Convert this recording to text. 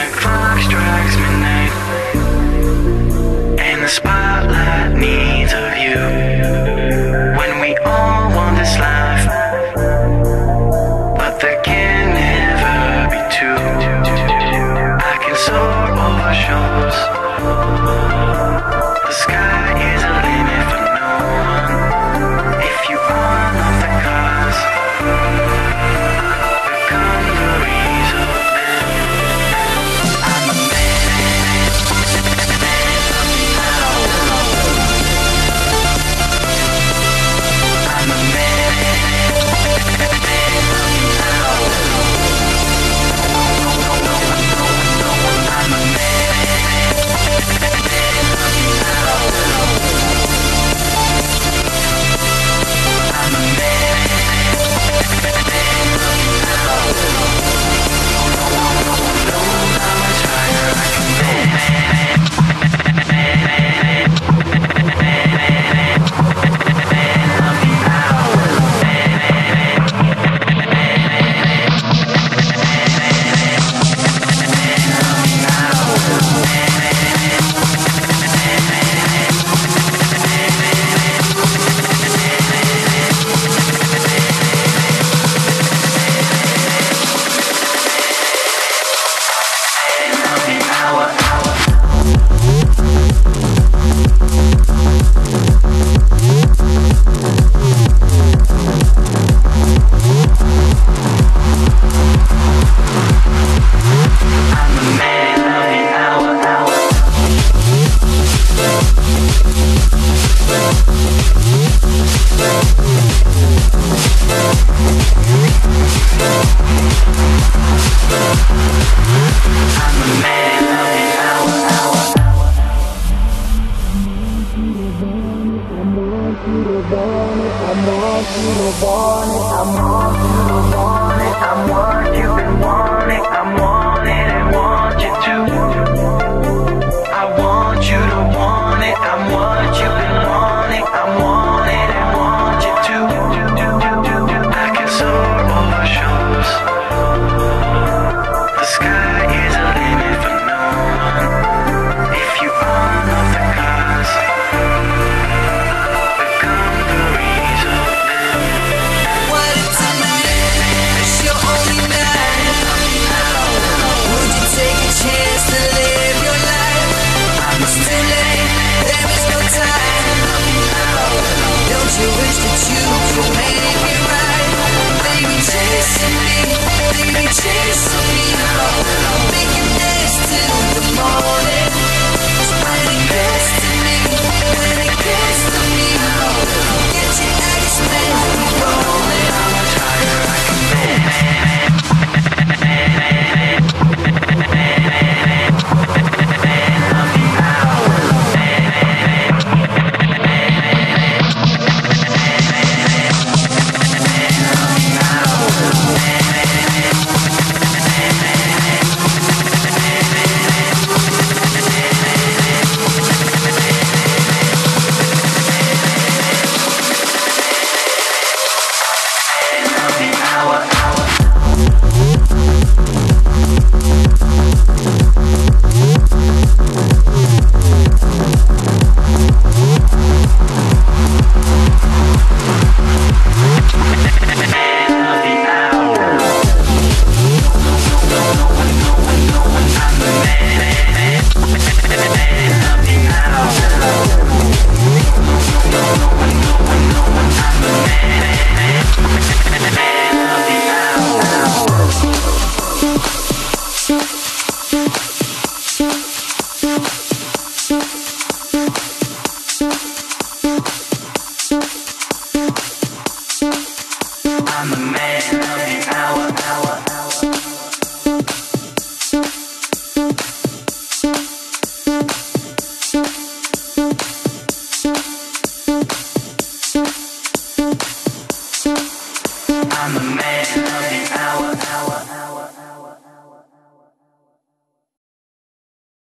The clock strikes midnight, and the spotlight needs a view. Yeah. I'm the man of the